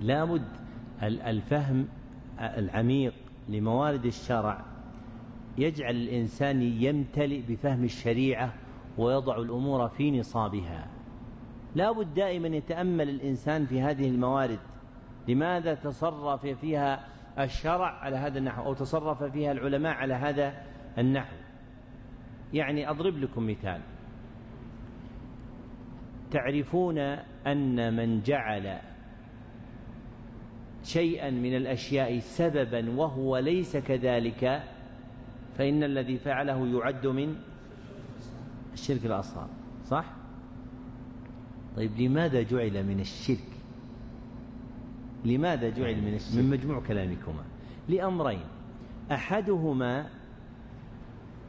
لابد الفهم العميق لموارد الشرع. يجعل الإنسان يمتلئ بفهم الشريعة ويضع الأمور في نصابها. لابد دائما يتأمل الإنسان في هذه الموارد. لماذا تصرف فيها الشرع على هذا النحو أو تصرف فيها العلماء على هذا النحو؟ يعني أضرب لكم مثال. تعرفون أن من جعل شيئا من الأشياء سببا وهو ليس كذلك فإن الذي فعله يعد من الشرك الأصغر صح؟ طيب لماذا جعل من الشرك؟ لماذا جعل من الشرك؟ من مجموع كلامكما لأمرين أحدهما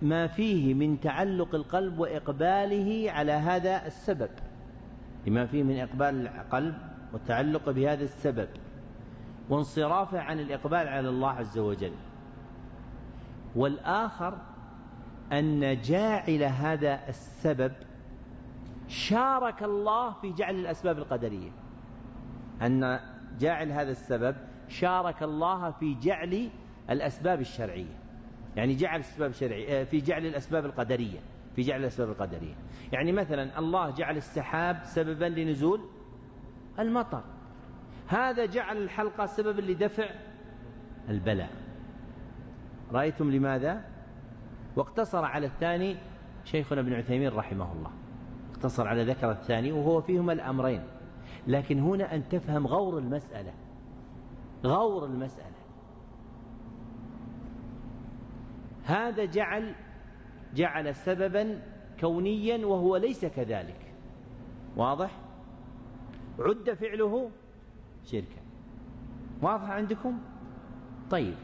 ما فيه من تعلق القلب وإقباله على هذا السبب لما فيه من إقبال القلب والتعلق بهذا السبب وانصرافه عن الإقبال على الله عز وجل. والآخر أن جاعل هذا السبب شارك الله في جعل الأسباب القدرية. أن جاعل هذا السبب شارك الله في جعل الأسباب الشرعية. يعني جعل الأسباب الشرعية في جعل الأسباب القدرية في جعل الأسباب القدرية. يعني مثلا الله جعل السحاب سببا لنزول المطر. هذا جعل الحلقة سببا لدفع البلاء. رأيتم لماذا؟ واقتصر على الثاني شيخنا ابن عثيمين رحمه الله. اقتصر على ذكر الثاني وهو فيهما الأمرين. لكن هنا أن تفهم غور المسألة. غور المسألة. هذا جعل جعل سببا كونيا وهو ليس كذلك. واضح؟ عد فعله شركا واضح عندكم؟ طيب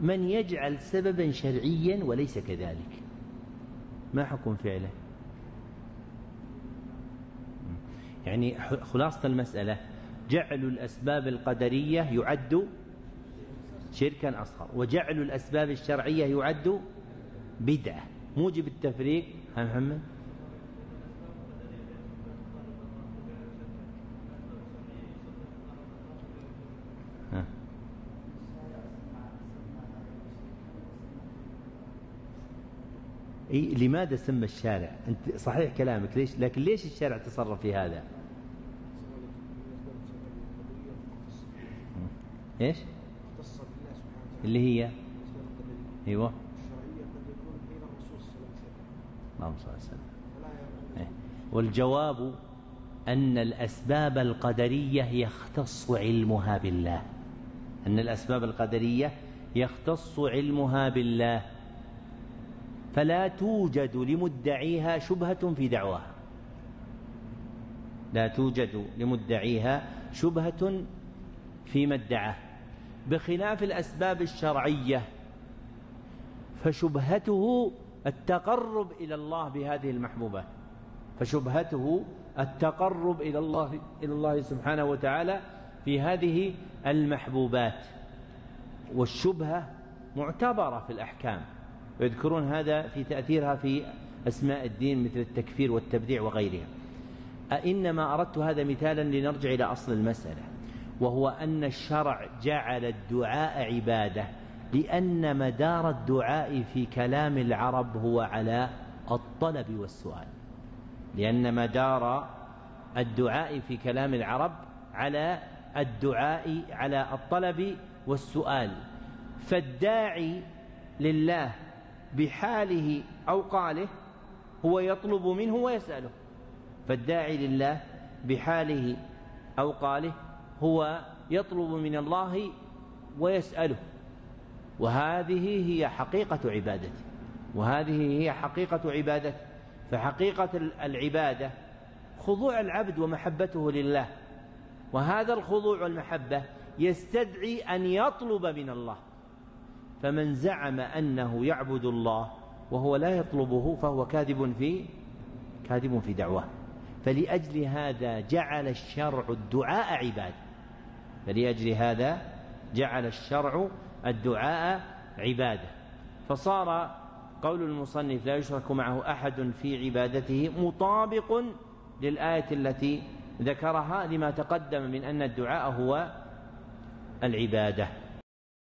من يجعل سببا شرعيا وليس كذلك؟ ما حكم فعله؟ يعني خلاصة المسألة جعل الأسباب القدرية يعد شركا أصغر وجعل الأسباب الشرعية يعد بدعة. موجب التفريق ها محمد؟ إيه لماذا سمى الشارع؟ أنت صحيح كلامك ليش؟ لكن ليش الشارع تصرف في هذا؟ إيش؟ اللي هي؟ أيوه. اللهم صل وسلم. إيه. والجواب أن الأسباب القدرية يختص علمها بالله. أن الأسباب القدرية يختص علمها بالله. فلا توجد لمدعيها شبهة في دعواها. لا توجد لمدعيها شبهة فيما ادعاه. بخلاف الأسباب الشرعية فشبهته التقرب إلى الله بهذه المحبوبات فشبهته التقرب إلى الله إلى الله سبحانه وتعالى في هذه المحبوبات. والشبهة معتبرة في الأحكام. ويذكرون هذا في تأثيرها في أسماء الدين مثل التكفير والتبديع وغيرها. أإنما أردت هذا مثالا لنرجع إلى أصل المسألة وهو أن الشرع جعل الدعاء عبادة لأن مدار الدعاء في كلام العرب هو على الطلب والسؤال. لأن مدار الدعاء في كلام العرب على الدعاء على الطلب والسؤال. فالداعي لله بحاله أو قاله هو يطلب منه ويسأله. فالداعي لله بحاله أو قاله هو يطلب من الله ويسأله. وهذه هي حقيقة عبادته. وهذه هي حقيقة عبادته. فحقيقة العبادة خضوع العبد ومحبته لله. وهذا الخضوع والمحبة يستدعي أن يطلب من الله. فمن زعم أنه يعبد الله وهو لا يطلبه فهو كاذب في كاذب في دعواه فلأجل هذا جعل الشرع الدعاء عبادة فلأجل هذا جعل الشرع الدعاء عبادة. فصار قول المصنف لا يشرك معه أحد في عبادته مطابق للآية التي ذكرها لما تقدم من أن الدعاء هو العبادة.